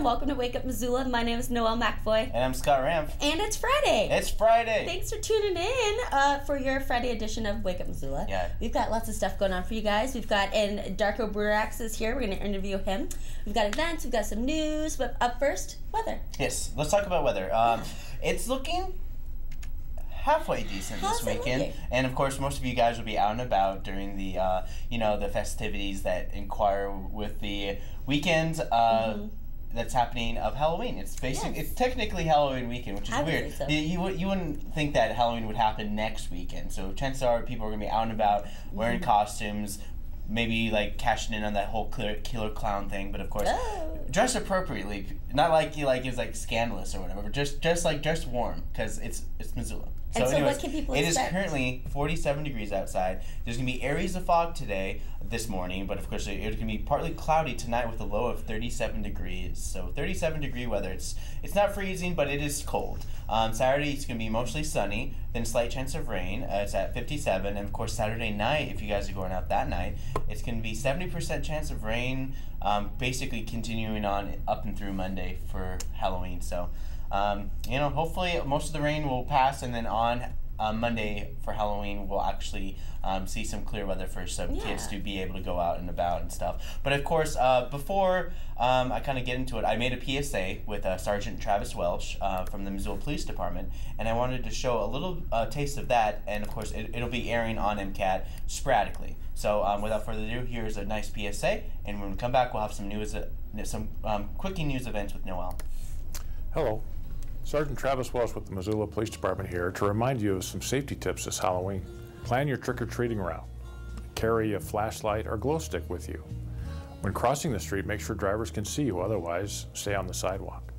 and welcome to Wake Up Missoula. My name is Noelle McAvoy. And I'm Scott Ranf. And it's Friday. It's Friday. Thanks for tuning in uh, for your Friday edition of Wake Up Missoula. Yeah. We've got lots of stuff going on for you guys. We've got, and Darko Butorac is here. We're going to interview him. We've got events, we've got some news, but up first, weather. Yes, let's talk about weather. Um, it's looking halfway decent How's this weekend, and of course, most of you guys will be out and about during the uh, you know the festivities that inquire with the weekend. Uh, Mhm. That's happening of Halloween. It's basic. Yes. It's technically Halloween weekend, which is I weird. so. You, you would- you wouldn't think that Halloween would happen next weekend. So chances are people are gonna be out and about wearing Mhm. costumes, maybe like cashing in on that whole killer, killer clown thing. But of course, Oh. dress appropriately. Not like you like it's like scandalous or whatever. But just just like dress warm because it's it's Missoula. And so what can people It is expect? currently 47 degrees outside. There's gonna be areas of fog today, this morning, but of course it's gonna be partly cloudy tonight with a low of 37 degrees. So 37 degree weather. It's it's not freezing, but it is cold. Um, Saturday it's gonna be mostly sunny, then slight chance of rain. Uh, it's at 57, and of course Saturday night, if you guys are going out that night, it's gonna be 70% chance of rain. Um, basically continuing on up and through Monday for Halloween. So. Um, you know, hopefully most of the rain will pass, and then on uh, Monday for Halloween we'll actually um, see some clear weather for some kids to be able to go out and about and stuff. But of course, uh, before um, I kind of get into it, I made a PSA with uh, Sergeant Travis Welch uh, from the Missoula Police Department, and I wanted to show a little uh, taste of that. And of course, it, it'll be airing on MCAT sporadically. So um, without further ado, here's a nice PSA, and when we come back, we'll have some news, uh, some um, quickie news events with Noelle. Hello, Sergeant Travis Welsh with the Missoula Police Department here to remind you of some safety tips this Halloween. Plan your trick-or-treating route. Carry a flashlight or glow stick with you. When crossing the street, make sure drivers can see you, otherwise stay on the sidewalk.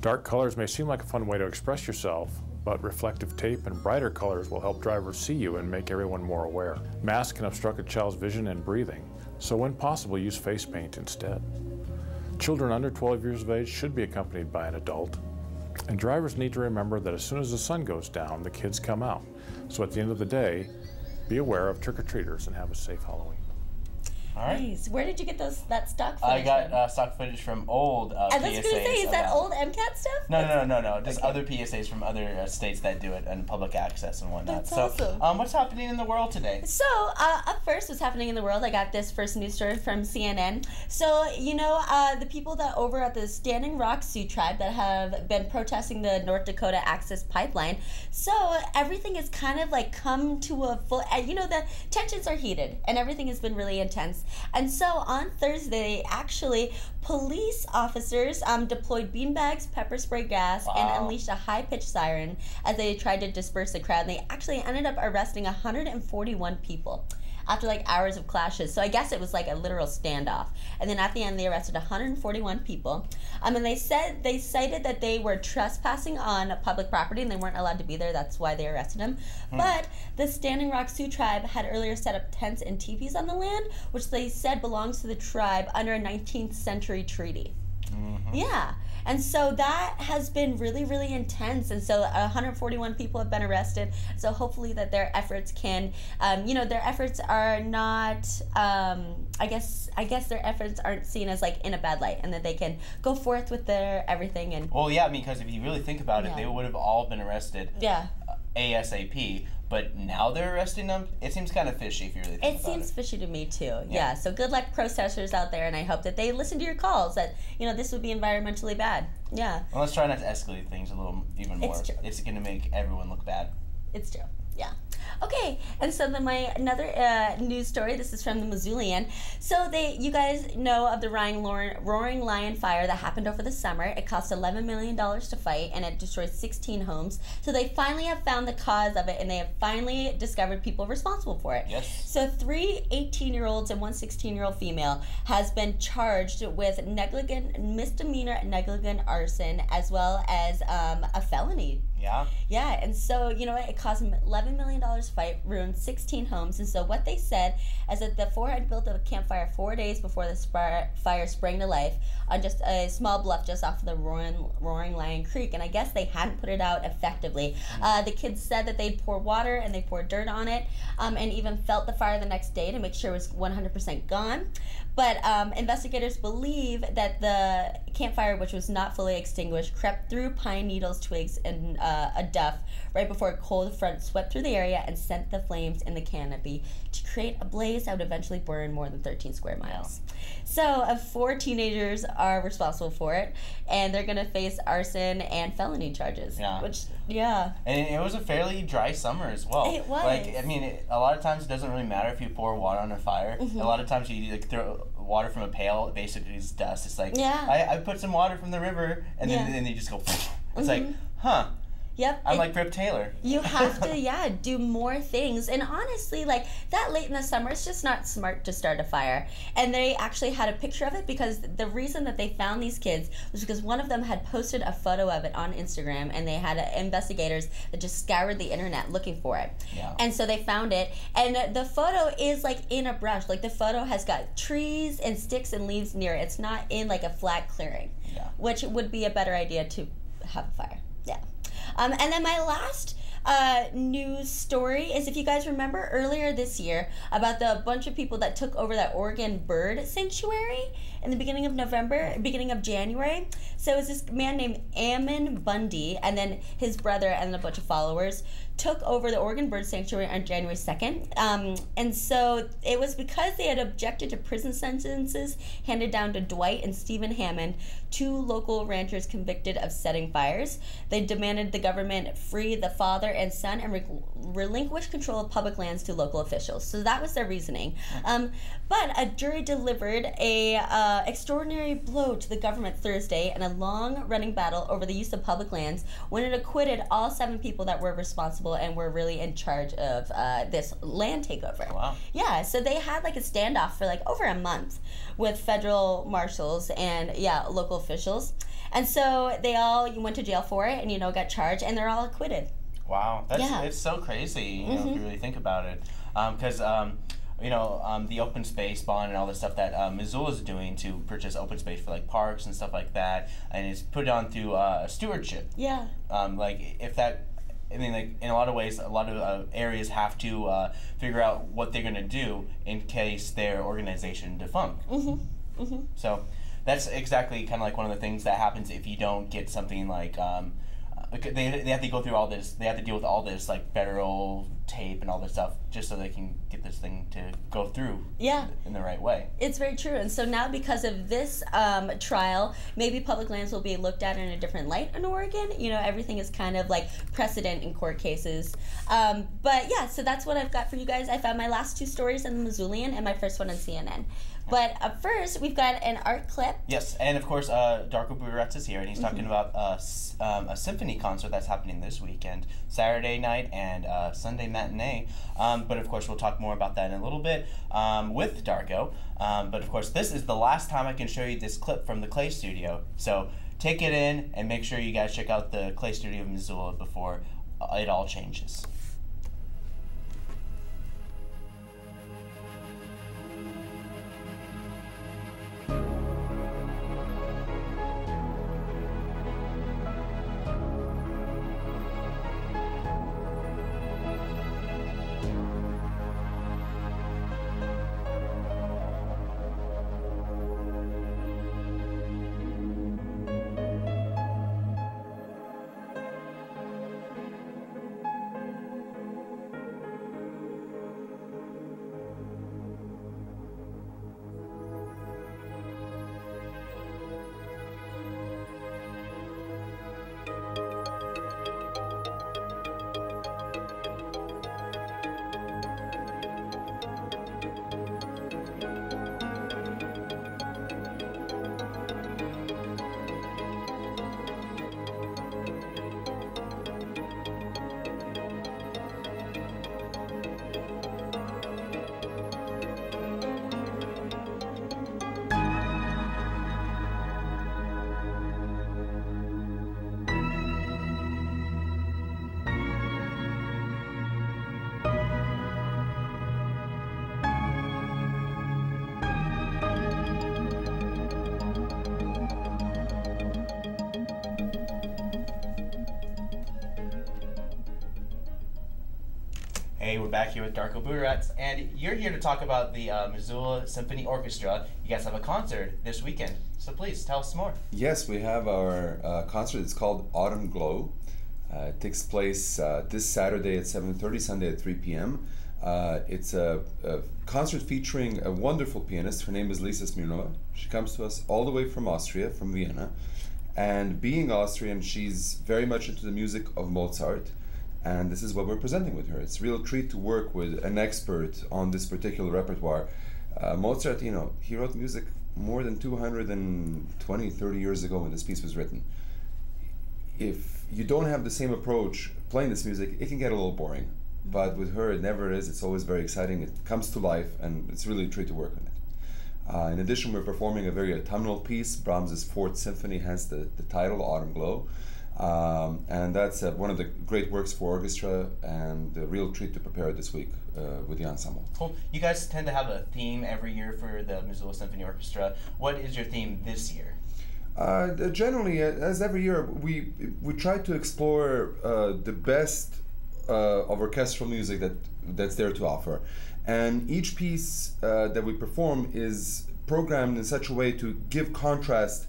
Dark colors may seem like a fun way to express yourself, but reflective tape and brighter colors will help drivers see you and make everyone more aware. Masks can obstruct a child's vision and breathing, so when possible, use face paint instead. Children under 12 years of age should be accompanied by an adult. And drivers need to remember that as soon as the sun goes down, the kids come out. So at the end of the day, be aware of trick or treaters and have a safe Halloween. All right. Nice. Where did you get those that stock footage I got uh, stock footage from old uh, I was PSAs. going to say, is that old MCAT stuff? No, no, no, no, no. Just Okay. other PSAs from other uh, states that do it and public access and whatnot. That's so, awesome. um, what's happening in the world today? So, uh, up first, what's happening in the world? I got this first news story from CNN. So, you know, uh, the people that over at the Standing Rock Sioux tribe that have been protesting the North Dakota Access Pipeline. So, everything has kind of like come to a full, uh, you know, the tensions are heated and everything has been really intense. And so, on Thursday, actually, police officers um, deployed beanbags, pepper spray gas, and unleashed a high pitched siren as they tried to disperse the crowd. And they actually ended up arresting 141 people after like hours of clashes. So I guess it was like a literal standoff. And then at the end, they arrested 141 people. Um, and they said they cited that they were trespassing on public property and they weren't allowed to be there. That's why they arrested them. But the Standing Rock Sioux tribe had earlier set up tents and teepees on the land, which they said belongs to the tribe under a 19th century treaty. Yeah. And so that has been really, really intense. And so 141 people have been arrested. So hopefully that their efforts can, um, you know, their efforts are not, um, I guess, I guess their efforts aren't seen as like in a bad light, and that they can go forth with their everything. And Well, yeah, because if you really think about it, Yeah. they would have all been arrested yeah, ASAP. But now they're arresting them. It seems kind of fishy if you really think it seems it. fishy to me too. Yeah. So good luck protesters out there, and I hope that they listen to your calls. That you know this would be environmentally bad. Yeah. Well, let's try not to escalate things a little even more. It's true. It's going to make everyone look bad. It's true. Yeah. Okay. And so then my another uh, news story. This is from the Missoulian. So they, you guys know of the Roaring, Lor- Roaring Lion fire that happened over the summer. It cost 11 million dollars to fight, and it destroyed 16 homes. So they finally have found the cause of it, and they have finally discovered people responsible for it. Yes. So three 18-year-olds and one 16-year-old female has been charged with negligent misdemeanor negligent arson as well as um, a felony Yeah. Yeah, and so you know what? It cost them eleven million dollars fight, ruined sixteen homes, and so what they said is that the four had built a campfire four days before the spar- fire sprang to life on just a small bluff just off of the Roaring, Roaring Lion Creek, and I guess they hadn't put it out effectively. Uh, the kids said that they'd pour water and they poured dirt on it, um, and even felt the fire the next day to make sure it was one hundred percent gone. But um, investigators believe that the campfire, which was not fully extinguished, crept through pine needles, twigs, and uh, a duff right before a cold front swept through the area and sent the flames in the canopy to create a blaze that would eventually burn more than 13 square miles. So, uh, four teenagers are responsible for it, and they're going to face arson and felony charges. Yeah. Which, yeah. And it was a fairly dry summer as well. It was. Like, I mean, it, a lot of times it doesn't really matter if you pour water on a fire. Mm-hmm. A lot of times you like throw water from a pail, basically is dust. It's like, Yeah. I, I put some water from the river, and then, Yeah. then you just go, it's like, huh, Yep. I'm like Rip Taylor. you have to yeah do more things and honestly like that late in the summer it's just not smart to start a fire and they actually had a picture of it because the reason that they found these kids was because one of them had posted a photo of it on instagram and they had uh, investigators that just scoured the internet looking for it Yeah. and so they found it and the photo is like in a brush like the photo has got trees and sticks and leaves near it it's not in like a flat clearing Yeah. which would be a better idea to have a fire. Yeah. Um, and then my last uh, news story is if you guys remember earlier this year about the bunch of people that took over that Oregon bird sanctuary in the beginning of November, beginning of January. So it was this man named Ammon Bundy, and then his brother and a bunch of followers took over the Oregon Bird Sanctuary on January 2nd. Um, and so it was because they had objected to prison sentences handed down to Dwight and Stephen Hammond, two local ranchers convicted of setting fires. They demanded the government free the father and son and re- relinquish control of public lands to local officials. So that was their reasoning. Um, but a jury delivered a uh, extraordinary blow to the government Thursday in a long-running battle over the use of public lands when it acquitted all seven people that were responsible and were really in charge of uh, this land takeover. Wow. Yeah, so they had like a standoff for like over a month with federal marshals and yeah, local officials. And so they all went to jail for it and you know got charged and they're all acquitted. Wow, that's Yeah. it's so crazy. You know, if Mhm. you really think about it, because um, you know um, the open space bond and all the stuff that uh, Missoula is doing to purchase open space for like parks and stuff like that, and it's put on through uh, stewardship. Yeah. Um, like if that. I mean, like in a lot of ways, a lot of uh, areas have to uh, figure out what they're going to do in case their organization defunct. Mhm. Mhm. So that's exactly kind of like one of the things that happens if you don't get something like um, they, they have to go through all this they have to deal with all this like federal tape and all this stuff just so they can get this thing to go through Yeah. in the right way. It's very true. And so now, because of this um, trial, maybe public lands will be looked at in a different light in Oregon. You know, everything is kind of like precedent in court cases. Um, but yeah, so that's what I've got for you guys. I found my last two stories in the Missoulian and my first one on CNN. But up first, we've got an art clip. Yes, and of course, uh, Darko Butorac is here, and he's talking about uh, s- um, a symphony concert that's happening this weekend, Saturday night and uh, Sunday matinee. Um, but of course, we'll talk more about that in a little bit um, with Darko. Um, but of course, this is the last time I can show you this clip from the Clay Studio. So take it in and make sure you guys check out the Clay Studio of Missoula before uh, it all changes. Back here with Darko Butorac, and you're here to talk about the uh, Missoula Symphony Orchestra. You guys have a concert this weekend, so please tell us more. Yes, we have our uh, concert. It's called Autumn Glow. Uh, it takes place uh, this Saturday at 7:30, Sunday at 3 p.m. Uh, it's a, a, concert featuring a wonderful pianist. Her name is Lisa Smirnova. She comes to us all the way from Austria, from Vienna. And being Austrian, she's very much into the music of Mozart. And this is what we're presenting with her. It's a real treat to work with an expert on this particular repertoire. Uh, Mozart, you know, he wrote music more than 220, 30 years ago when this piece was written. If you don't have the same approach playing this music, it can get a little boring. But with her, it never is. It's always very exciting. It comes to life, and it's really a treat to work on it. Uh, in addition, we're performing a very autumnal piece. Brahms's Fourth Symphony hence the, the title Autumn Glow. Um, and that's uh, one of the great works for orchestra and a real treat to prepare this week uh, with the ensemble. Cool. You guys tend to have a theme every year for the Missoula Symphony Orchestra. What is your theme this year? Uh, generally, uh, as every year, we we try to explore uh, the best uh, of orchestral music that that's there to offer, and each piece that we perform is programmed in such a way to give contrast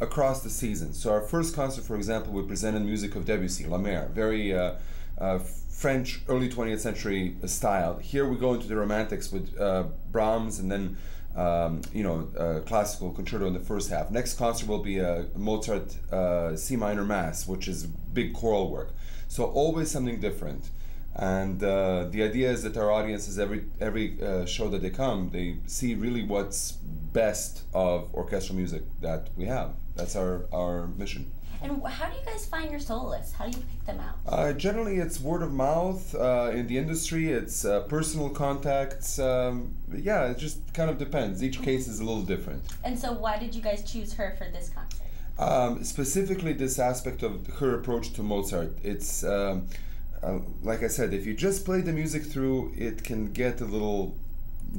across the seasons. So our first concert, for example, we presented music of Debussy, La Mer, very uh, uh, French early 20th century style. Here we go into the romantics with uh, Brahms and then um, you know uh, classical concerto in the first half. Next concert will be a Mozart uh, C minor Mass, which is big choral work. So always something different. And uh, the idea is that our audiences, every every show that they come, they see really what's best of orchestral music that we have. That's our, our mission. And how do you guys find your soloists? How do you pick them out? Uh, generally, it's word of mouth. Uh, in the industry, it's uh, personal contacts. Um, yeah, it just kind of depends. Each case is a little different. And so, why did you guys choose her for this concert? Um, specifically, this aspect of her approach to Mozart. It's um, uh, like I said, if you just play the music through, it can get a little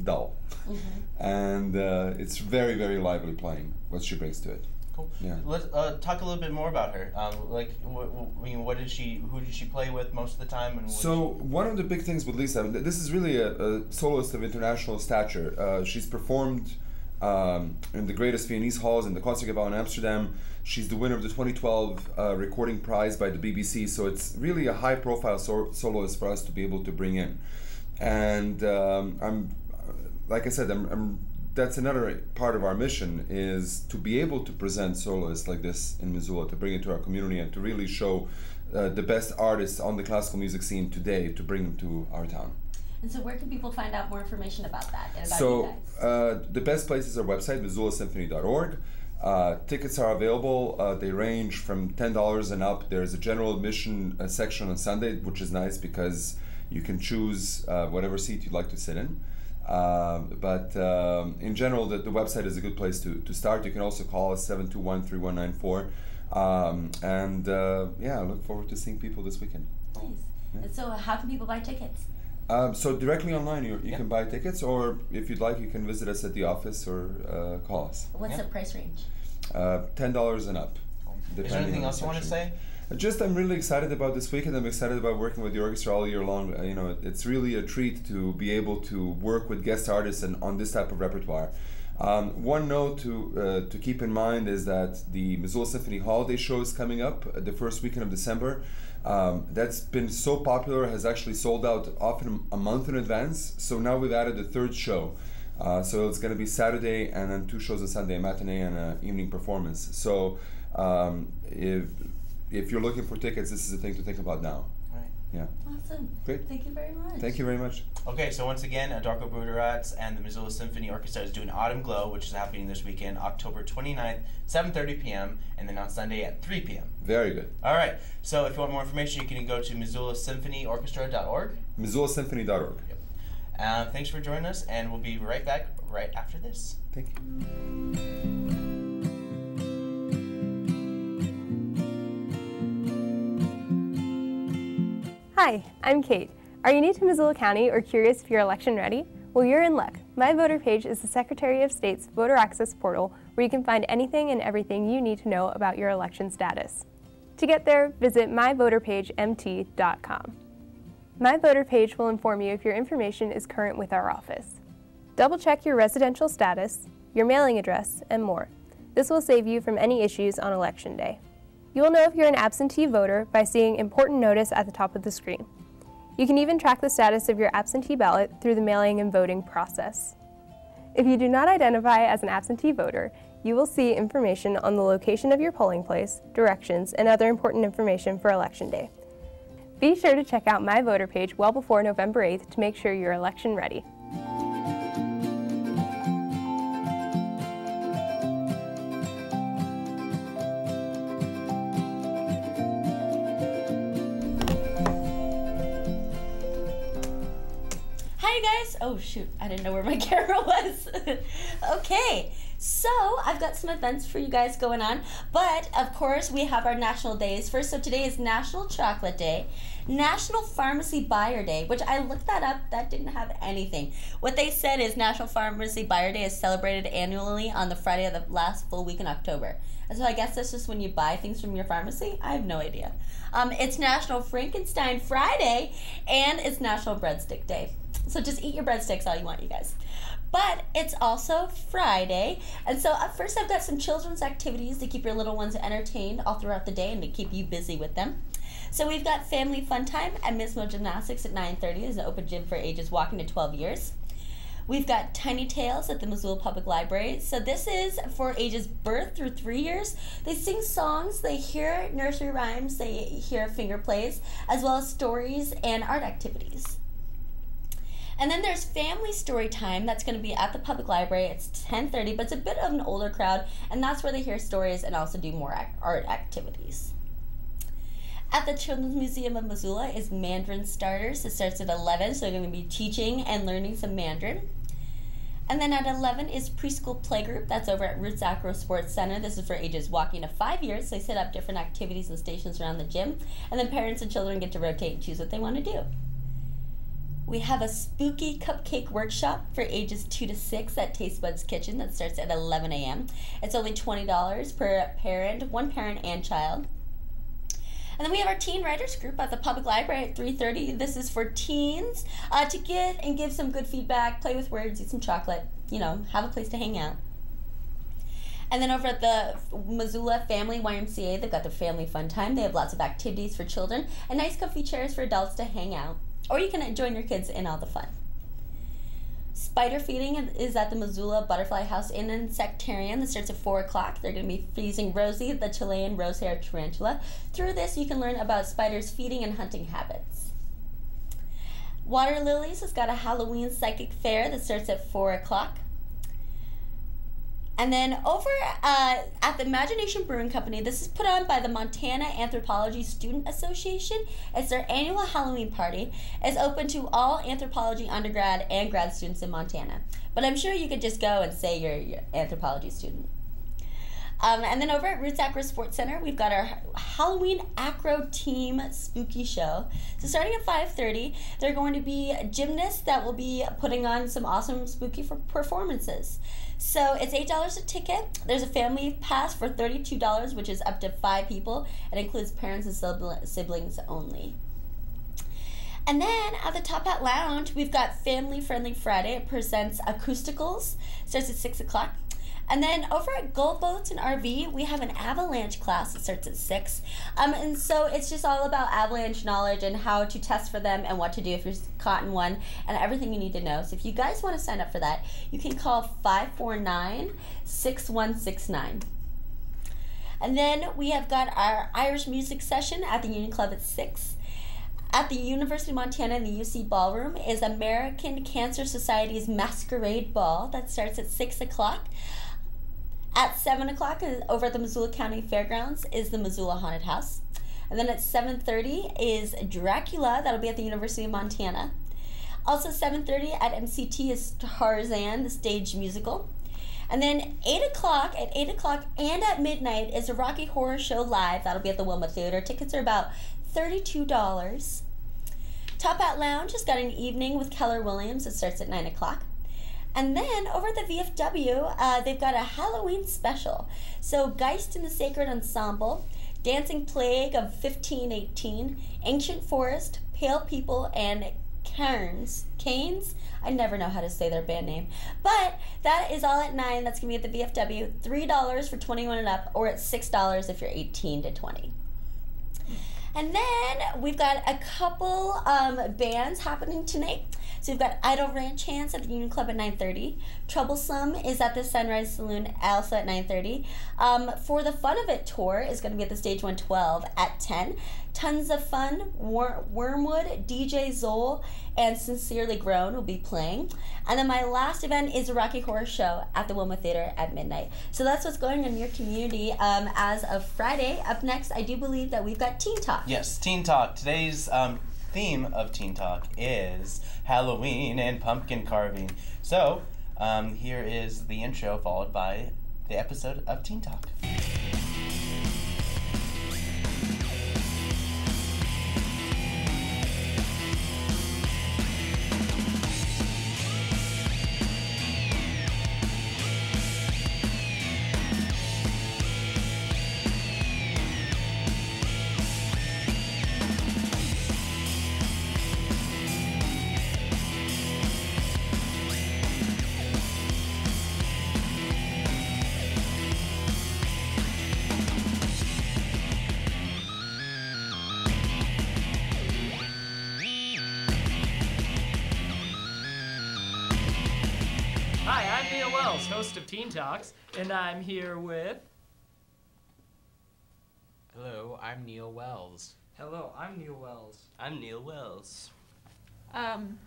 dull. Mm-hmm. And uh, it's very, very lively playing what she brings to it. Cool. Yeah. Let's uh, talk a little bit more about her. Um, like, I mean, what did she? Who did she play with most of the time? And so one of the big things with Lisa, this is really a, a soloist of international stature. Uh, she's performed um, in the greatest Viennese halls in the Concertgebouw in Amsterdam. She's the winner of the 2012 uh, recording prize by the BBC. So it's really a high-profile so- soloist for us to be able to bring in. And um, I'm, like I said, I'm, I'm that's another part of our mission is to be able to present soloists like this in Missoula, to bring it to our community and to really show uh, the best artists on the classical music scene today to bring them to our town. And so, where can people find out more information about that? About so, uh, the best place is our website, MissoulaSymphony.org. Uh, tickets are available. Uh, they range from ten dollars and up. There's a general admission uh, section on Sunday, which is nice because you can choose uh, whatever seat you'd like to sit in. Um, but um, in general, the, the website is a good place to, to start. You can also call us 721 3194. Um, and uh, yeah, I look forward to seeing people this weekend. Nice. Yeah. So, how can people buy tickets? Um, so directly online, you, you yeah. can buy tickets, or if you'd like, you can visit us at the office or uh, call us. What's yeah. the price range? Uh, Ten dollars and up. Is there anything else you want to say? Just I'm really excited about this weekend. I'm excited about working with the orchestra all year long. Uh, you know, it's really a treat to be able to work with guest artists and on this type of repertoire. Um, one note to uh, to keep in mind is that the Missoula Symphony Holiday Show is coming up uh, the first weekend of December. Um, that's been so popular, has actually sold out often a month in advance. So now we've added a third show. Uh, so it's going to be Saturday and then two shows on Sunday, a matinee and an evening performance. So um, if if you're looking for tickets, this is the thing to think about now. Right. Yeah. Awesome. Great. Thank you very much. Thank you very much. Okay, so once again, Darko Butorac and the Missoula Symphony Orchestra is doing Autumn Glow, which is happening this weekend, October 29th, 7.30 p.m., and then on Sunday at 3 p.m. Very good. All right, so if you want more information, you can go to MissoulaSymphonyOrchestra.org. MissoulaSymphony.org. Yep. Uh, thanks for joining us, and we'll be right back right after this. Thank you. Hi, I'm Kate. Are you new to Missoula County or curious if you're election ready? Well, you're in luck. My Voter Page is the Secretary of State's voter access portal where you can find anything and everything you need to know about your election status. To get there, visit myvoterpagemt.com. My voter page will inform you if your information is current with our office. Double check your residential status, your mailing address, and more. This will save you from any issues on election day. You will know if you're an absentee voter by seeing important notice at the top of the screen. You can even track the status of your absentee ballot through the mailing and voting process. If you do not identify as an absentee voter, you will see information on the location of your polling place, directions, and other important information for Election Day. Be sure to check out my voter page well before November 8th to make sure you're election ready. Shoot. I didn't know where my camera was. okay. So, I've got some events for you guys going on. But, of course, we have our national days first. So, today is National Chocolate Day, National Pharmacy Buyer Day, which I looked that up. That didn't have anything. What they said is National Pharmacy Buyer Day is celebrated annually on the Friday of the last full week in October. So, I guess that's just when you buy things from your pharmacy. I have no idea. Um, it's National Frankenstein Friday, and it's National Breadstick Day. So just eat your breadsticks all you want, you guys. But it's also Friday, and so at first I've got some children's activities to keep your little ones entertained all throughout the day and to keep you busy with them. So we've got Family Fun Time at Mismo Gymnastics at 9.30. It's an open gym for ages walking to 12 years. We've got Tiny Tales at the Missoula Public Library. So this is for ages birth through three years. They sing songs, they hear nursery rhymes, they hear finger plays, as well as stories and art activities. And then there's family story time that's going to be at the public library. It's 10:30, but it's a bit of an older crowd, and that's where they hear stories and also do more art activities. At the Children's Museum of Missoula is Mandarin Starters. It starts at 11, so they're going to be teaching and learning some Mandarin. And then at 11 is Preschool Playgroup. That's over at Roots Acro Sports Center. This is for ages walking to five years. So They set up different activities and stations around the gym. And then parents and children get to rotate and choose what they want to do. We have a spooky cupcake workshop for ages 2 to 6 at Taste Buds Kitchen that starts at 11 a.m. It's only $20 per parent, one parent and child. And then we have our teen writers group at the public library at 3:30. This is for teens uh, to get and give some good feedback, play with words, eat some chocolate, you know, have a place to hang out. And then over at the Missoula Family YMCA, they've got the family fun time. They have lots of activities for children and nice comfy chairs for adults to hang out. Or you can join your kids in all the fun. Spider feeding is at the Missoula Butterfly House and Insectarium. That starts at 4 o'clock. They're going to be feeding Rosie, the Chilean rosehair tarantula. Through this, you can learn about spiders' feeding and hunting habits. Water Lilies has got a Halloween psychic fair that starts at 4 o'clock. And then over uh, at the Imagination Brewing Company, this is put on by the Montana Anthropology Student Association. It's their annual Halloween party. It's open to all anthropology undergrad and grad students in Montana. But I'm sure you could just go and say you're, you're an anthropology student. Um, and then over at Roots Acro Sports Center, we've got our Halloween Acro Team Spooky Show. So starting at 5.30, they're going to be gymnasts that will be putting on some awesome spooky performances. So it's $8 a ticket. There's a family pass for $32, which is up to five people. It includes parents and siblings only. And then at the Top Hat Lounge, we've got Family Friendly Friday. It presents acousticals. Starts at 6 o'clock. And then over at Gull Boats and RV, we have an avalanche class that starts at 6. Um, and so it's just all about avalanche knowledge and how to test for them and what to do if you're caught in one and everything you need to know. So if you guys want to sign up for that, you can call 549 6169. And then we have got our Irish music session at the Union Club at 6. At the University of Montana in the UC Ballroom is American Cancer Society's Masquerade Ball that starts at 6 o'clock. At 7 o'clock over at the Missoula County Fairgrounds is the Missoula Haunted House. And then at 7.30 is Dracula. That'll be at the University of Montana. Also 7.30 at MCT is Tarzan, the stage musical. And then 8 o'clock, at 8 o'clock and at midnight is a Rocky Horror Show Live. That'll be at the Wilma Theater. Tickets are about $32. Top Hat Lounge has got an evening with Keller Williams. It starts at 9 o'clock. And then over at the VFW, uh, they've got a Halloween special. So Geist and the Sacred Ensemble, Dancing Plague of 1518, Ancient Forest, Pale People, and Cairns. Canes? I never know how to say their band name. But that is all at 9. That's going to be at the VFW. $3 for 21 and up, or it's $6 if you're 18 to 20. And then we've got a couple um, bands happening tonight. So we've got Idle Ranch Hands at the Union Club at 9.30. Troublesome is at the Sunrise Saloon also at 9.30. Um, For the Fun of It tour is going to be at the Stage 112 at 10. Tons of Fun, Wor- Wormwood, DJ Zoll, and Sincerely Grown will be playing. And then my last event is a Rocky Horror Show at the Wilma Theater at midnight. So that's what's going on in your community um, as of Friday. Up next, I do believe that we've got Teen Talk. Yes, Teen Talk. Today's um, theme of Teen Talk is Halloween and pumpkin carving. So, um, here is the intro followed by the episode of Teen Talk. Of Teen Talks, and I'm here with. Hello, I'm Neil Wells. Hello, I'm Neil Wells. I'm Neil Wells. Um,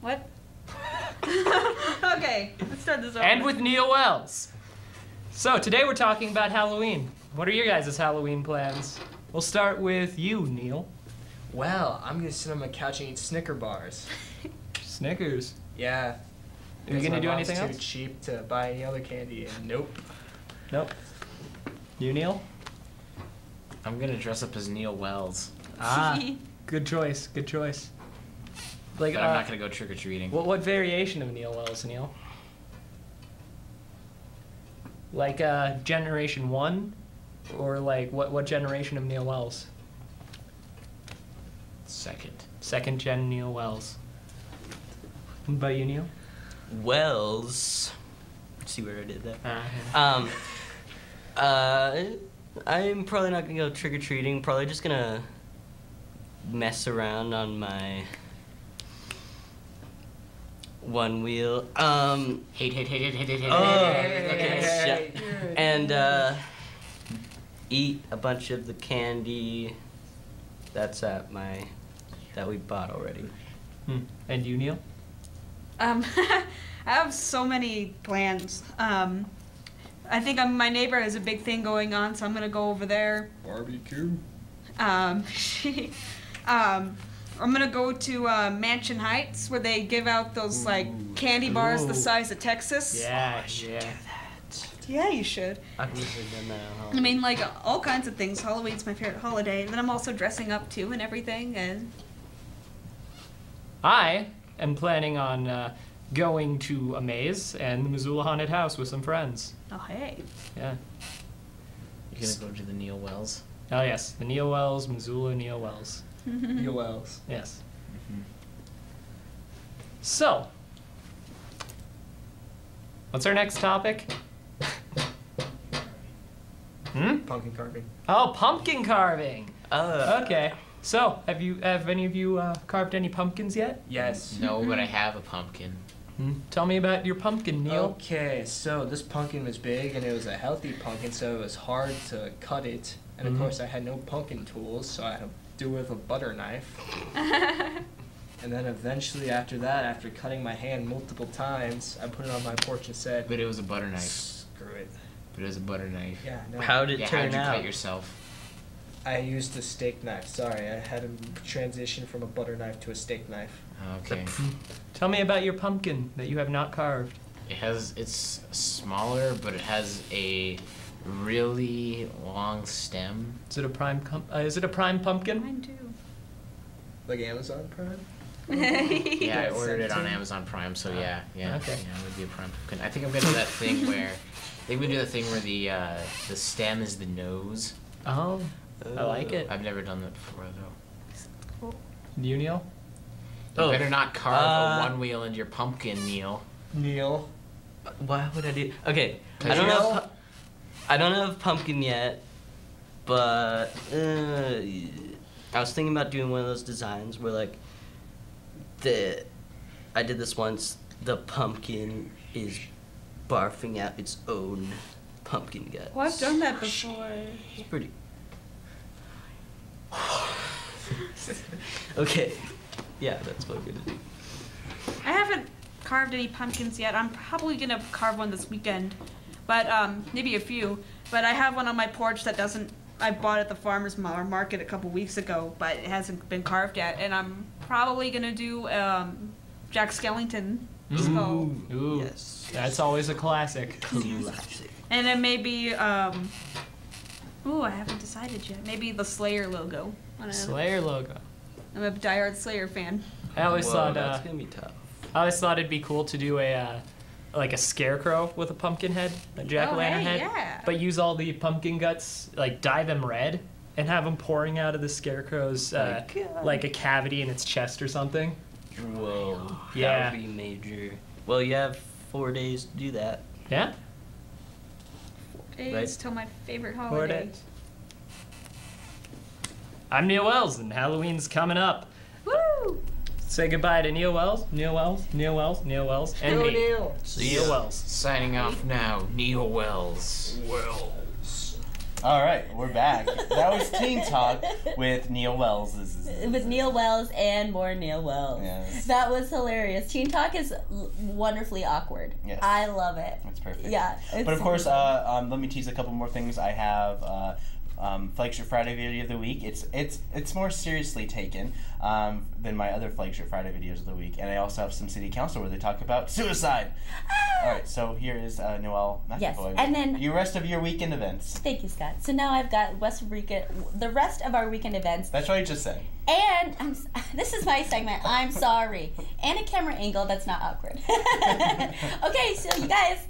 what? okay, let's start this over. And with Neil Wells. So, today we're talking about Halloween. What are your guys' Halloween plans? We'll start with you, Neil. Well, I'm gonna sit on my couch and eat Snicker bars. Snickers. Yeah. Are you gonna do mom's anything too else? cheap to buy any other candy, and nope. Nope. You, Neil? I'm gonna dress up as Neil Wells, Ah, good choice. Good choice. Like, but uh, I'm not gonna go trick or treating. What, what variation of Neil Wells, Neil? Like uh, Generation 1? Or like what, what generation of Neil Wells? Second. Second gen Neil Wells. What about you, Neil? Wells. See where I did that? Uh, Um, uh, I'm probably not gonna go trick or treating. Probably just gonna mess around on my one wheel. Um, Hate, hate, hate, hate, hate, hate, hate. Oh, okay, shut- and uh, eat a bunch of the candy that's at my that we bought already. hmm. And you, Neil? Um, I have so many plans. Um, I think um my neighbor has a big thing going on, so I'm gonna go over there. Barbecue. Um, um, I'm gonna go to uh, Mansion Heights where they give out those like candy bars the size of Texas. Yeah, yeah. do that. Yeah, you should. I've never done that. I mean, like all kinds of things. Halloween's my favorite holiday, and then I'm also dressing up too and everything. And I am planning on uh, going to a maze and the Missoula Haunted House with some friends. oh hey, Yeah. You're gonna go to the Neil Wells. Oh, yes. The Neil Wells, Missoula Neil Wells. Neil Wells. Yes. So, what's our next topic? hmm? Pumpkin carving. Oh, pumpkin carving. Uh, Okay. So, have you have any of you uh, carved any pumpkins yet? Yes. No, but I have a pumpkin. Hmm? Tell me about your pumpkin, Neil. Okay, so this pumpkin was big and it was a healthy pumpkin, so it was hard to cut it. And of Mhm. course, I had no pumpkin tools, so I had to do it with a butter knife. and then eventually, after that, after cutting my hand multiple times, I put it on my porch and said, But it was a butter knife. "Screw it." But it was a butter knife. Yeah, no. how did it Yeah, turn how'd you out? cut yourself? I used a steak knife. Sorry, I had to transition from a butter knife to a steak knife. Okay. Tell me about your pumpkin that you have not carved. It has it's smaller, but it has a really long stem. Is it a prime? Uh, is it a prime pumpkin? mine too. Like Amazon Prime? Yeah, I ordered it on Amazon Prime, so yeah, yeah, Okay. yeah, it would be a prime pumpkin. I think I'm gonna do that thing where I think we do the thing where the uh, the stem is the nose. Oh. I like it. I've never done that before though. Do you, Neil? You Oh. better not carve Uh, a one wheel into your pumpkin, Neil. Neil. Why would I do? Okay, I don't have. know- pu- I don't have pumpkin yet, but uh, I was thinking about doing one of those designs where like the. I did this once. The pumpkin is barfing out its own pumpkin guts. Well, I've done that before. It's pretty. okay, yeah, that's what I'm gonna do. I haven't carved any pumpkins yet. I'm probably gonna carve one this weekend, but um, maybe a few. But I have one on my porch that doesn't. I bought at the farmers market a couple weeks ago, but it hasn't been carved yet. And I'm probably gonna do um, Jack Skellington skull, Ooh, ooh. Yes. That's always a classic. Classic. and then maybe. Um, ooh, I haven't decided yet. Maybe the Slayer logo. On it. Slayer logo. I'm a diehard Slayer fan. I always Whoa, thought that's uh, gonna be tough. I always thought it'd be cool to do a uh, like a scarecrow with a pumpkin head, a jack o' lantern Oh, hey, head, yeah. but use all the pumpkin guts, like dye them red, and have them pouring out of the scarecrow's uh, My God. like a cavity in its chest or something. Whoa. Yeah. That would be major. Well, you have four days to do that. Yeah. Four Days Right. till my favorite holiday. Four holiday. days. I'm Neil Wells, and Halloween's coming up. Woo! Say goodbye to Neil Wells, Neil Wells, Neil Wells, Neil Wells, and me. Neil Wells. Signing off now, Neil Wells. Wells. All right, we're back. That was Teen Talk with Neil Wells. With Neil Wells and more Neil Wells. Yes. That was hilarious. Teen Talk is wonderfully awkward. Yes. I love it. That's perfect. Yeah. it's But of course, uh, um, let me tease a couple more things. I have uh, um, flagship Friday video of the week. It's it's it's more seriously taken um, than my other flagship Friday videos of the week, and I also have some city council where they talk about suicide. All right, so here is uh, Noelle McAvoy. Yes, and then- your rest of your weekend events. Thank you, Scott. So now I've got West Rica, the rest of our weekend events, That's what I just said. and I'm, this is my segment. I'm sorry, and a camera angle that's not awkward. okay, so you guys,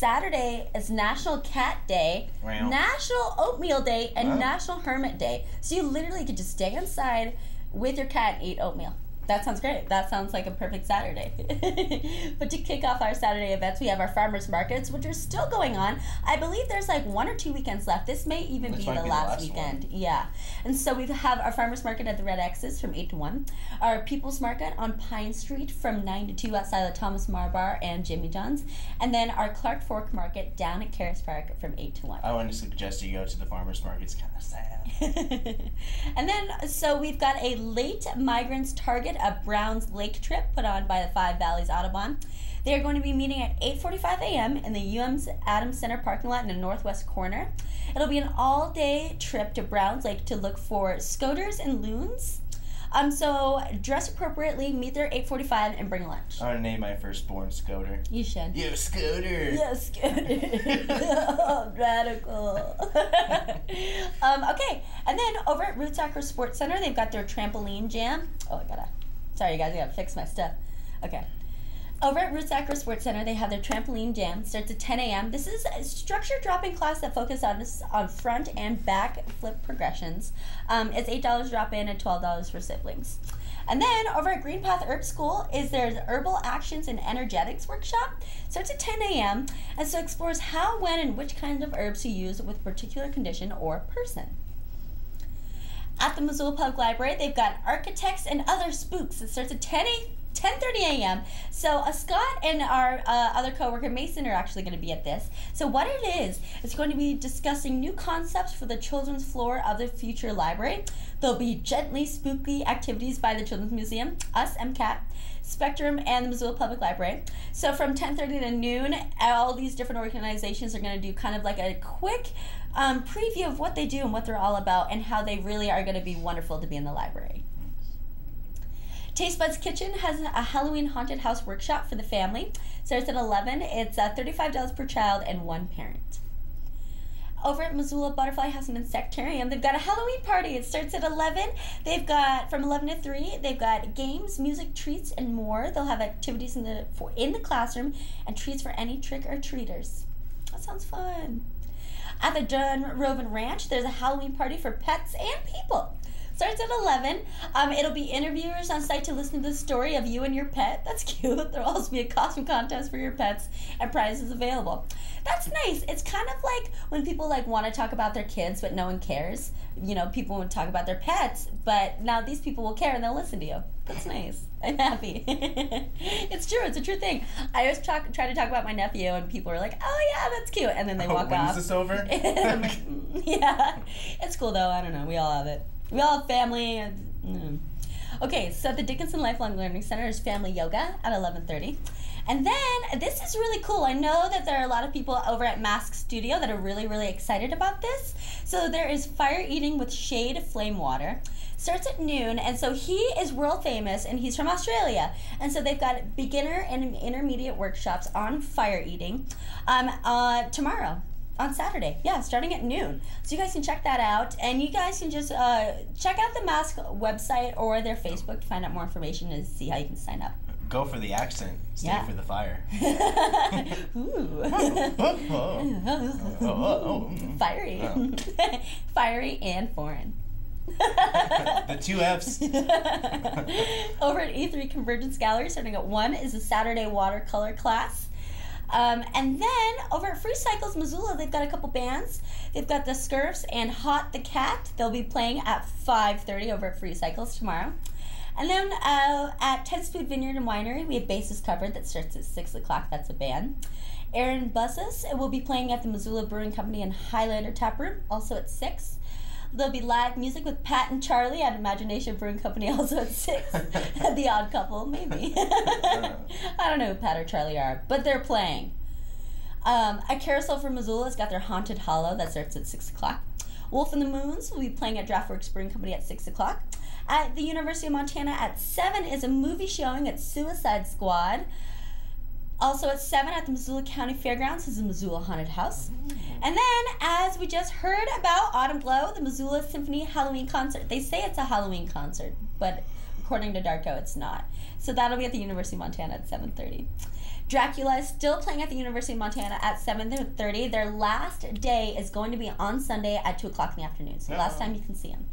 Saturday is National Cat Day, Wow. National Oatmeal Day, and Wow. National Hermit Day. So you literally could just stay inside with your cat and eat oatmeal. That sounds great. That sounds like a perfect Saturday. but to kick off our Saturday events, we have our farmers markets, which are still going on. I believe there's like one or two weekends left. This may even This be the be the last, last weekend. Yeah. And so we have our farmers market at the Red X's from 8 to 1, our People's Market on Pine Street from 9 to 2 outside the Thomas Meagher Bar and Jimmy John's, and then our Clark Fork Market down at Caras Park from 8 to 1. I want to suggest you go to the farmers market. It's kind of sad. and then, so we've got a late migrants target, a Browns Lake trip put on by the Five Valleys Audubon. They are going to be meeting at 8:45 a.m. in the UM's Adams Center parking lot in the northwest corner. It'll be an all-day trip to Browns Lake to look for scoters and loons. Um, so dress appropriately, meet there at 8:45, and bring lunch. I'm gonna name my firstborn Scoter. You should. Yo, Scooter. Yes, good. Radical. um, okay, and then over at Acro Sports Center, they've got their trampoline jam. Oh, I gotta. Sorry, you guys, I gotta fix my stuff. Okay. Over at Roots Acro Sports Center, they have their trampoline jam. Starts at 10 a.m. This is a structured drop-in class that focuses on on front and back flip progressions. Um, it's eight dollars drop-in and twelve dollars for siblings. And then over at Green Path Herb School is their Herbal Actions and Energetics workshop. Starts at 10 a.m. and so explores how, when, and which kind of herbs to use with particular condition or person. At the Missoula Public Library, they've got Architects and Other Spooks. It starts at 10 a 10:30 a.m. So uh, Scott and our uh, other coworker Mason are actually going to be at this. So what it is, it's going to be discussing new concepts for the children's floor of the future library. There'll be gently spooky activities by the Children's Museum, us MCAT, Spectrum, and the Missoula Public Library. So from 10:30 to noon, all these different organizations are going to do kind of like a quick um, preview of what they do and what they're all about, and how they really are going to be wonderful to be in the library. Taste Buds Kitchen has a Halloween haunted house workshop for the family. Starts at 11. It's uh, $35 per child and one parent. Over at Missoula Butterfly House and Insectarium, they've got a Halloween party. It starts at 11. They've got from 11 to 3. They've got games, music, treats, and more. They'll have activities in the for in the classroom and treats for any trick or treaters. That sounds fun. At the Dunrovin Ranch, there's a Halloween party for pets and people. Starts at 11. Um, it'll be interviewers on site to listen to the story of you and your pet. That's cute. There'll also be a costume contest for your pets and prizes available. That's nice. It's kind of like when people like want to talk about their kids but no one cares. You know, people would talk about their pets, but now these people will care and they'll listen to you. That's nice. I'm happy. it's true. It's a true thing. I always talk, try to talk about my nephew, and people are like, "Oh yeah, that's cute," and then they Oh, walk when off. is this over? Like, "Mm, yeah, it's cool though. I don't know. We all have it. We all have family. Mm. Okay, so the Dickinson Lifelong Learning Center is family yoga at 11:30. And then this is really cool. I know that there are a lot of people over at Mask Studio that are really, really excited about this. So there is fire eating with shade flame water. Starts at noon, and so he is world famous, and he's from Australia. And so they've got beginner and intermediate workshops on fire eating um, uh, tomorrow on Saturday. Yeah, starting at noon. So you guys can check that out, and you guys can just uh, check out the Mask website or their Facebook to find out more information and see how you can sign up. Go for the accent. Stay Yeah. for the fire. Ooh. Oh. Fiery. Fiery and foreign. the two F's. Over at E3 Convergence Gallery, starting at 1, is a Saturday watercolor class. Um, and then over at Free Cycles Missoula, they've got a couple bands. They've got the Scurfs and Hot the Cat. They'll be playing at 5.30 over at Free Cycles tomorrow. And then uh, at Ten Spoon Vineyard and Winery, we have Bases Covered that starts at 6 o'clock. That's a band. Aaron Buses will be playing at the Missoula Brewing Company and Highlander Tap Room, also at 6. There'll be live music with Pat and Charlie at Imagination Brewing Company, also at 6. the Odd Couple, maybe. I don't know who Pat or Charlie are, but they're playing. Um, at Carousel for Missoula's got their Haunted Hollow that starts at 6 o'clock. Wolf and the Moons will be playing at Draught Works Brewing Company at 6 o'clock. At the University of Montana at 7 is a movie showing at Suicide Squad. Also at 7 at the Missoula County Fairgrounds is the Missoula Haunted House. Mm-hmm. And then, as we just heard about Autumn Glow, the Missoula Symphony Halloween concert. They say it's a Halloween concert, but according to Darko, it's not. So that'll be at the University of Montana at 7.30. Dracula is still playing at the University of Montana at 7.30. Their last day is going to be on Sunday at 2 o'clock in the afternoon. So last time you can see them.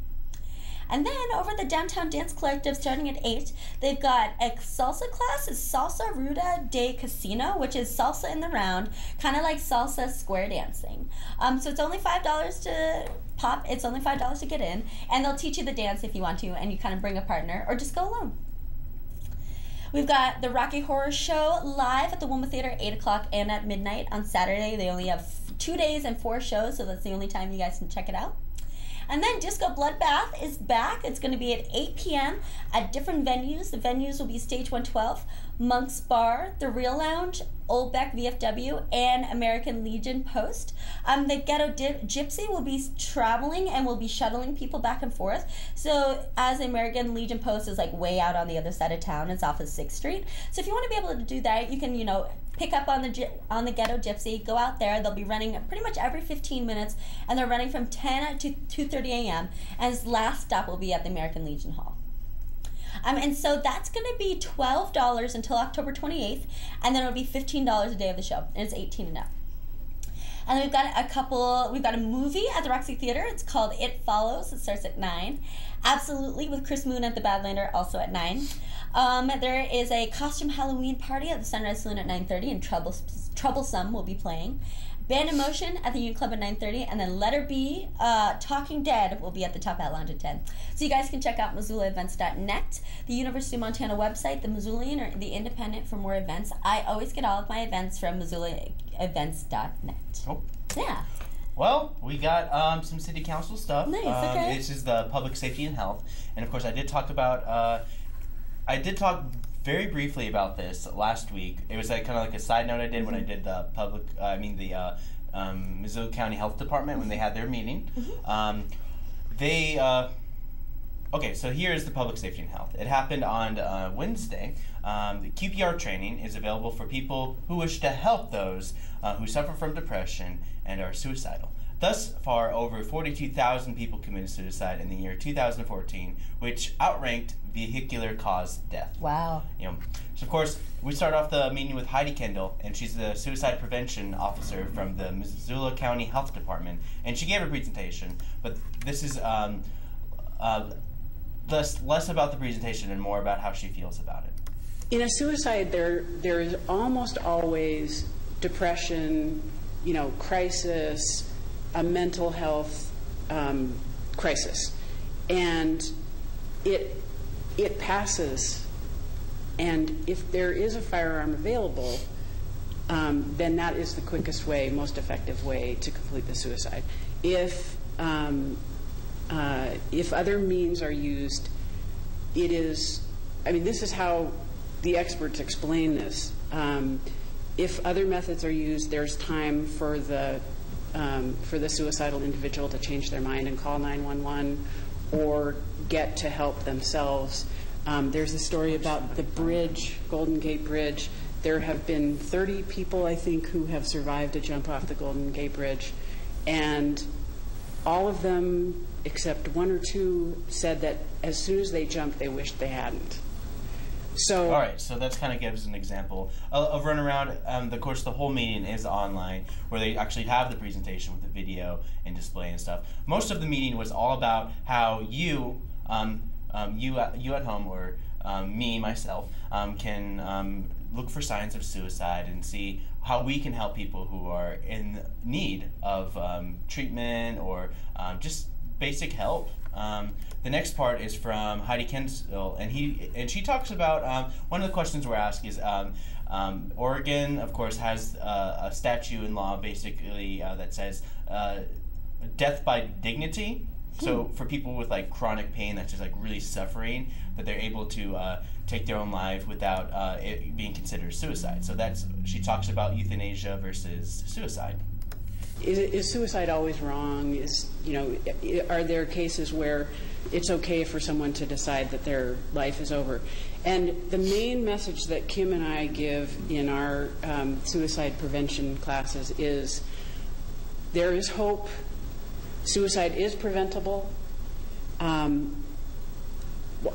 And then over at the Downtown Dance Collective, starting at 8, they've got a salsa class. It's Salsa Rueda de Casino, which is salsa in the round, kind of like salsa square dancing. Um, so it's only $5 to pop, it's only $5 to get in, and they'll teach you the dance if you want to, and you kind of bring a partner or just go alone. We've got the Rocky Horror Show live at the Wilma Theater, 8 o'clock and at midnight on Saturday. They only have two days and four shows, so that's the only time you guys can check it out. And then Disco Bloodbath is back. It's going to be at 8 p.m. at different venues. The venues will be Stage 112, Monk's Bar, The Real Lounge, Old Beck VFW, and American Legion Post. Um, the Ghetto Di- Gypsy will be traveling and will be shuttling people back and forth. So, as American Legion Post is like way out on the other side of town, it's off of 6th Street. So, if you want to be able to do that, you can, you know, pick up on the on the Ghetto Gypsy, go out there. They'll be running pretty much every 15 minutes, and they're running from 10 to 2:30 a.m. And his last stop will be at the American Legion Hall. Um, and so that's going to be twelve dollars until October 28th, and then it'll be fifteen dollars a day of the show, and it's 18 and up. And we've got a couple. We've got a movie at the Roxy Theater. It's called It Follows. It starts at nine. Absolutely with Chris Moon at the Badlander, also at nine. Um, there is a costume Halloween party at the Sunrise Saloon at 9:30, and Trouble, Troublesome will be playing. Band in Motion at the Union Club at 9.30, and then Letter B, uh, Talking Dead will be at the Top Hat Lounge at 10. So you guys can check out MissoulaEvents.net, the University of Montana website, the Missoulian, or the Independent for more events. I always get all of my events from MissoulaEvents.net. Oh. Yeah. Well, we got um, some city council stuff. Nice, Um, okay. This is the public safety and health, and of course, I did talk about. Uh, I did talk very briefly about this last week. It was like kind of like a side note I did when I did the public. Uh, I mean the uh, um, Missoula County Health Department when they had their meeting. Um, they. Uh, Okay, so here is the public safety and health. It happened on uh, Wednesday. Um, the QPR training is available for people who wish to help those uh, who suffer from depression and are suicidal. Thus far, over 42,000 people committed suicide in the year 2014, which outranked vehicular caused death. Wow. You know, So of course, we start off the meeting with Heidi Kendall, and she's the suicide prevention officer from the Missoula County Health Department, and she gave a presentation. But this is um, uh, less less about the presentation and more about how she feels about it. In a suicide, there there is almost always depression, you know, crisis, a mental health um, crisis, and it it passes. And if there is a firearm available, um, then that is the quickest way, most effective way to complete the suicide. If um, uh, if other means are used, it is. I mean, this is how the experts explain this. Um, if other methods are used, there's time for the um, for the suicidal individual to change their mind and call 911 or get to help themselves. Um, there's a story about the bridge, Golden Gate Bridge. There have been 30 people, I think, who have survived a jump off the Golden Gate Bridge, and all of them, except one or two, said that as soon as they jumped, they wished they hadn't. So, All right, so that's kind of gives an example of, of run around. Um, of course, the whole meeting is online, where they actually have the presentation with the video and display and stuff. Most of the meeting was all about how you, um, um, you, at, you at home, or um, me myself, um, can um, look for signs of suicide and see how we can help people who are in need of treatment or just basic help. Um, the next part is from Heidi Kendall, and he and she talks about um, one of the questions we're asked is um, um, Oregon, of course, has uh, a statute in law basically uh, that says uh, death by dignity. So for people with like chronic pain that's just like really suffering, that they're able to uh, take their own life without uh, it being considered suicide. So that's she talks about euthanasia versus suicide. is, is suicide always wrong? Is you know, are there cases where it's okay for someone to decide that their life is over? And the main message that Kim and I give in our um, suicide prevention classes is there is hope. Suicide is preventable. Um,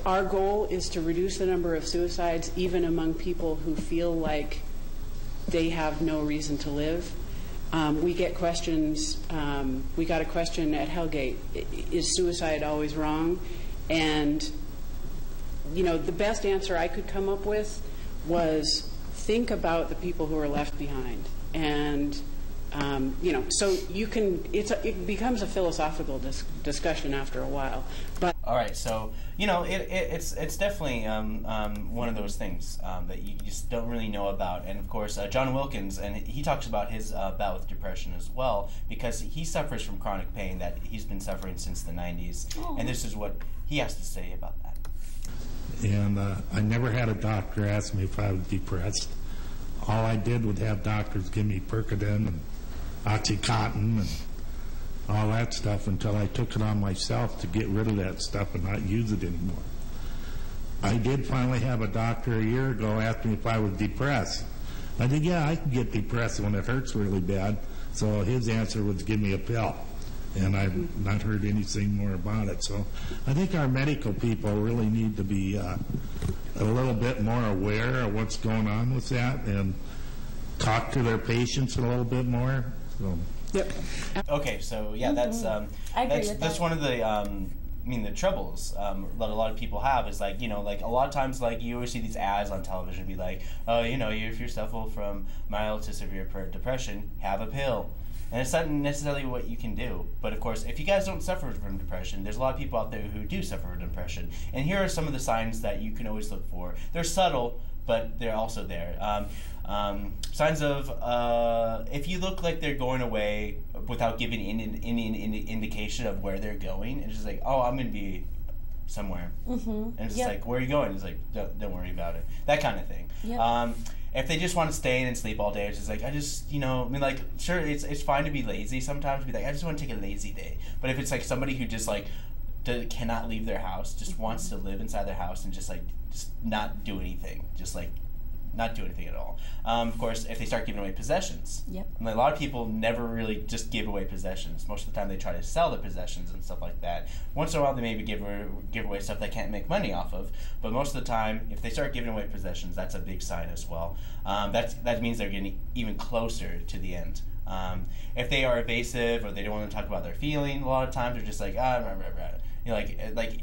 our goal is to reduce the number of suicides, even among people who feel like they have no reason to live. Um, we get questions. Um, we got a question at Hellgate: Is suicide always wrong? And you know, the best answer I could come up with was think about the people who are left behind, and um, you know, so you can. It's a, it becomes a philosophical dis- discussion after a while, but. All right, so you know it, it, it's it's definitely um, um, one of those things um, that you just don't really know about, and of course uh, John Wilkins, and he talks about his uh, bout with depression as well because he suffers from chronic pain that he's been suffering since the '90s, and this is what he has to say about that. and uh, I never had a doctor ask me if I was depressed. All I did was have doctors give me Percodan and OxyContin and all that stuff until I took it on myself to get rid of that stuff and not use it anymore. I did finally have a doctor a year ago ask me if I was depressed. I said, yeah, I can get depressed when it hurts really bad. So his answer was give me a pill. And I've not heard anything more about it. So I think our medical people really need to be uh, a little bit more aware of what's going on with that and talk to their patients a little bit more. So. Yep. Okay, so yeah, that's um, Mm-hmm. I agree that's with that's that. one of the um, I mean the troubles um, that a lot of people have is like you know like a lot of times like you always see these ads on television be like oh you know if you're suffering from mild to severe per- depression have a pill. And it's not necessarily what you can do. But of course, if you guys don't suffer from depression, there's a lot of people out there who do suffer from depression. And here are some of the signs that you can always look for. They're subtle, but they're also there. Um, um, signs of uh, if you look like they're going away without giving any, any, any indication of where they're going, it's just like, oh, I'm going to be somewhere. Mm-hmm. And it's Yep. like, where are you going? It's like, don't, don't worry about it. That kind of thing. Yep. Um, if they just want to stay in and sleep all day, it's just like I just, you know, I mean, like, sure, it's it's fine to be lazy sometimes. Be like, I just want to take a lazy day. But if it's like somebody who just like d- cannot leave their house, just wants to live inside their house and just like just not do anything, just like not do anything at all. Um, of course, if they start giving away possessions, Yep. and a lot of people never really just give away possessions. Most of the time, they try to sell the possessions and stuff like that. Once in a while, they maybe give away, give away stuff they can't make money off of. But most of the time, if they start giving away possessions, that's a big sign as well. Um, that's that means they're getting even closer to the end. Um, if they are evasive or they don't want to talk about their feeling, a lot of times they're just like ah, blah, blah, blah. you know, like like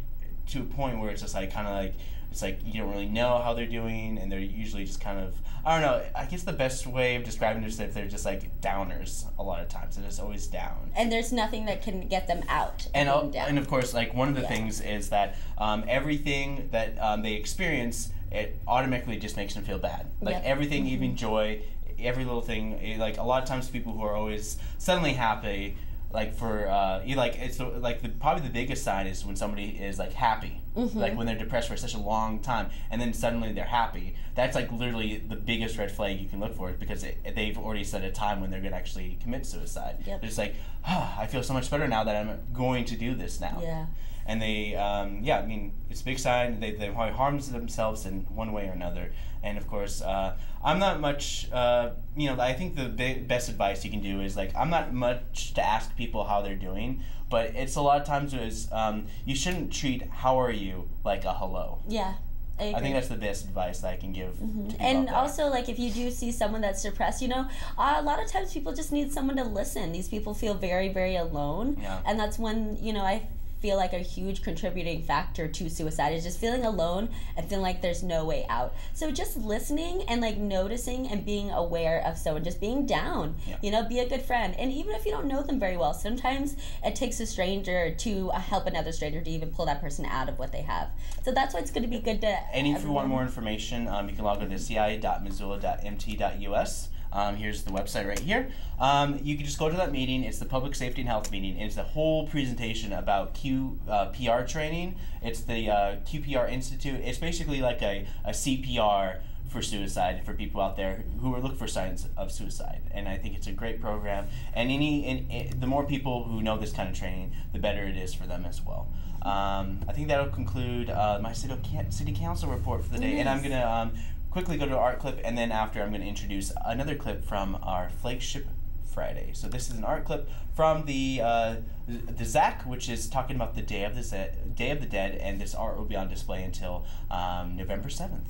to a point where it's just like kind of like it's like you don't really know how they're doing, and they're usually just kind of I don't know. I guess the best way of describing it is if they're just like downers a lot of times. They're just always down. And there's nothing that can get them out. of And, and of course, like one of the Yeah. things is that um, everything that um, they experience, it automatically just makes them feel bad. Like Yep. everything, even joy, every little thing. eh, Like a lot of times, people who are always suddenly happy, like for uh, you, like it's like the probably the biggest sign is when somebody is like happy, Mhm. like when they're depressed for such a long time, and then suddenly they're happy. That's like literally the biggest red flag you can look for, because it, they've already set a time when they're gonna actually commit suicide. Yep. They're just like, ah, I feel so much better now that I'm going to do this now Yeah. and they um, yeah i mean it's a big sign they, they probably harms themselves in one way or another and of course uh, i'm not much uh, you know i think the best advice you can do is like i'm not much to ask people how they're doing but it's a lot of times is um, you shouldn't treat how are you like a hello. Yeah. I, i, think that's the best advice that i can give out and also like if you do see someone that's depressed you know uh, a lot of times people just need someone to listen. These people feel very very alone. Yeah. and that's when you know i feel like a huge contributing factor to suicide is just feeling alone and feeling like there's no way out. So just listening and like noticing and being aware of someone just being down Yeah. you know be a good friend. And even if you don't know them very well sometimes it takes a stranger to uh, help another stranger to even pull that person out of what they have. So that's why it's going to be good to And if you want more information, um, you can log on to cia.missoula.mt.us. Um, here's the website right here. Um, you can just go to that meeting. It's the public safety and health meeting. It's the whole presentation about QPR uh, training. It's the uh, QPR Institute. It's basically like a, a CPR for suicide for people out there who are looking for signs of suicide. And I think it's a great program. And any, and, and the more people who know this kind of training, the better it is for them as well. Um, I think that'll conclude uh, my city, city council report for the day. And I'm going to um, quickly go to our art clip, and then after, I'm going to introduce another clip from our flagship Friday. So this is an art clip from the uh, the ZACC, which is talking about the Day of the Day of the Dead, and this art will be on display until um, November seventh.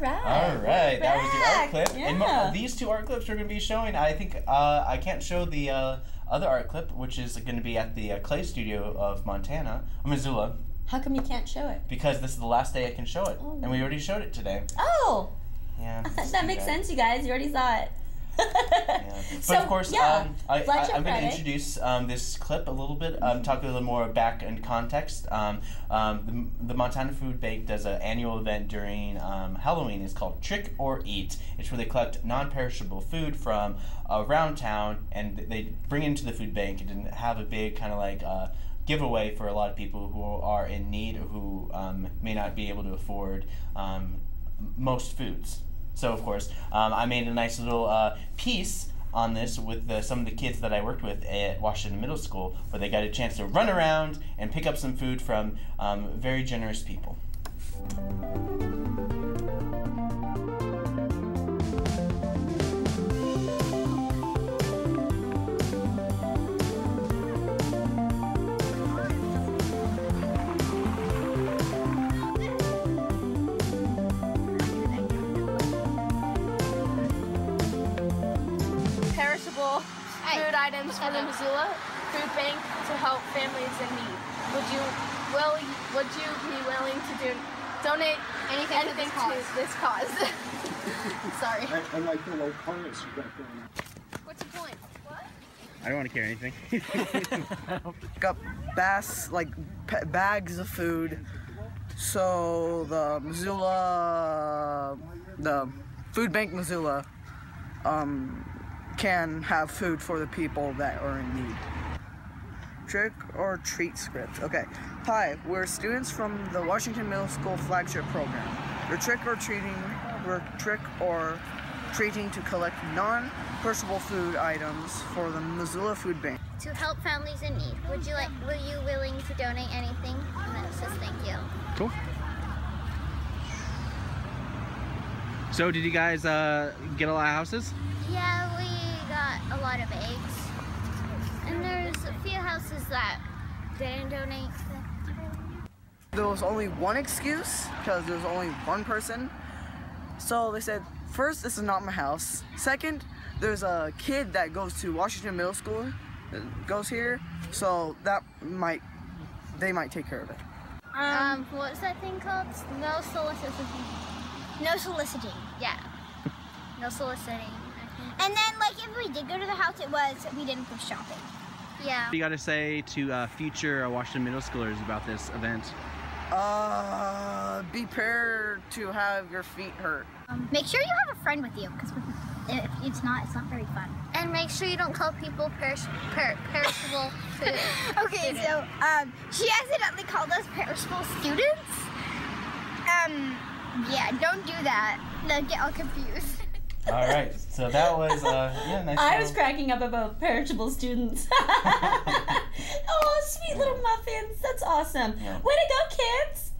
Right All right, that was the art Back. clip. And mo- these two art clips we're going to be showing. I think uh, I can't show the uh, other art clip, which is going to be at the uh, Clay Studio of Montana, Missoula, How come you can't show it? because this is the last day I can show it, Oh. and we already showed it today. Oh, Yeah, that makes sense, you guys. You already saw it. Yeah. But So, of course, yeah, um, I, I'm going to introduce um, this clip a little bit, um, talk a little more back in context. Um, um, the, the Montana Food Bank does an annual event during um, Halloween. It's called Trick or Eat. It's where they collect non-perishable food from around town and they bring it into the food bank and have a big kind of like uh, giveaway for a lot of people who are in need or who um, may not be able to afford um, most foods. So of course, um, I made a nice little uh, piece on this with uh, some of the kids that I worked with at Washington Middle School, where they got a chance to run around and pick up some food from um, very generous people. Food items the Missoula Food Bank to help families in need. Would you will would you be willing to do donate anything, anything to this cause? Sorry. I, I like the little harness you got going on. What's the point? What? I don't want to carry anything. Got bass like p- bags of food. So the Missoula, the food bank Missoula, um, can have food for the people that are in need. Trick or treat script. Okay. Hi, we're students from the Washington Middle School flagship program. We're trick or treating. We're trick or treating to collect non-perishable food items for the Missoula Food Bank. To help families in need, would you like? Were you willing to donate anything? And then it says thank you. Cool. So, did you guys uh, get a lot of houses? Yeah, we got a lot of eggs, and there's a few houses that didn't donate. There was only one excuse because there was only one person. So they said, first, this is not my house. Second, there's a kid that goes to Washington Middle School, that goes here, so that might, they might take care of it. Um, what's that thing called? No soliciting. No soliciting. Yeah. No soliciting. And then, like, if we did go to the house, it was we didn't go shopping. Yeah. What do you got to say to uh, future uh, Washington middle schoolers about this event? Uh, be prepared to have your feet hurt. Um, make sure you have a friend with you, because if it's not, it's not very fun. And make sure you don't call people perish- per- perishable food. okay, so um, she accidentally called us perishable students. Um, yeah, don't do that. They'll get all confused. All right, so that was uh, yeah, nice. I was cracking up about perishable students. oh, sweet little muffins. That's awesome. Yeah. Way to go, kids.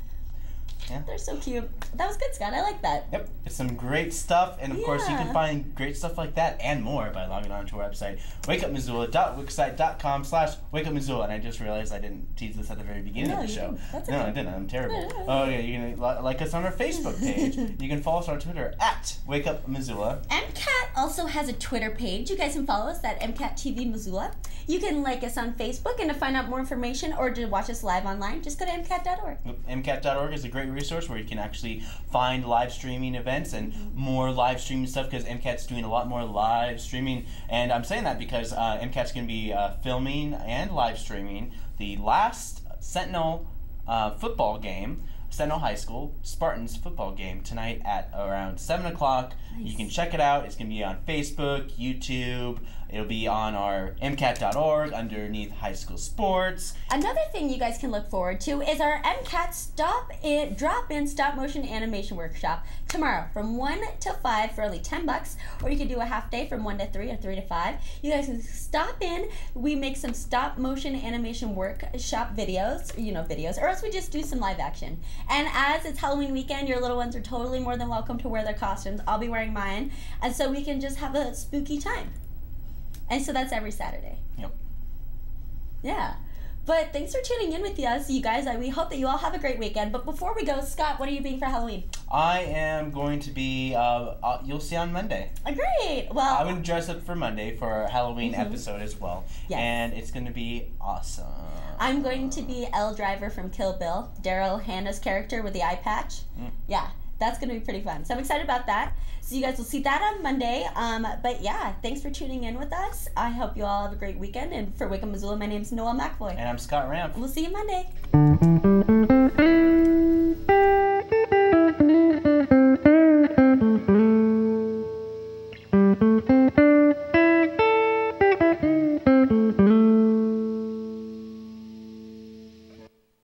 Yeah. They're so cute. That was good, Scott. I like that. Yep, it's some great stuff, and of course you can find great stuff like that and more by logging on to our website, wakeupmissoula.wixsite.com slash wakeupmissoula. And I just realized I didn't tease this at the very beginning No, of the show. didn't. That's no, okay. I didn't. I'm terrible. No, no, no. Oh yeah, you can li- like us on our Facebook page. you can follow us on Twitter at wakeupmissoula. MCAT also has a Twitter page. You guys can follow us at MCAT TV Missoula. You can like us on Facebook, and to find out more information or to watch us live online, just go to MCAT.org. MCAT.org is a great resource where you can actually find live streaming events and more live streaming stuff because MCAT's doing a lot more live streaming. And I'm saying that because uh, MCAT's going to be uh, filming and live streaming the last Sentinel uh, football game. Sentinel High School Spartans football game tonight at around 7 o'clock. You can check it out. It's going to be on Facebook, YouTube. It'll be on our MCAT.org underneath high school sports. Another thing you guys can look forward to is our MCAT stop in drop in stop motion animation workshop tomorrow from 1 to 5 for only 10 bucks or you can do a half day from 1 to 3 or 3 to 5. You guys can stop in. We make some stop motion animation workshop videos, you know, videos, or else we just do some live action. And as it's Halloween weekend, your little ones are totally more than welcome to wear their costumes. I'll be wearing mine. And so we can just have a spooky time. And so that's every Saturday. Yep. Yeah. But thanks for tuning in with us, you guys. I, we hope that you all have a great weekend. But before we go, Scott, what are you being for Halloween? I am going to be. Uh, uh, you'll see on Monday. Uh, great. Well, I'm going to dress up for Monday for our Halloween Mhm. episode as well, Yes. and it's going to be awesome. I'm going to be Elle Driver from Kill Bill, Daryl Hannah's character with the eye patch. Mm. Yeah, that's going to be pretty fun. So I'm excited about that. So you guys will see that on Monday. Um, but yeah, thanks for tuning in with us. I hope you all have a great weekend. And for Wake Up, Missoula, my name's Noelle McAvoy. And I'm Scott Ranf. We'll see you Monday.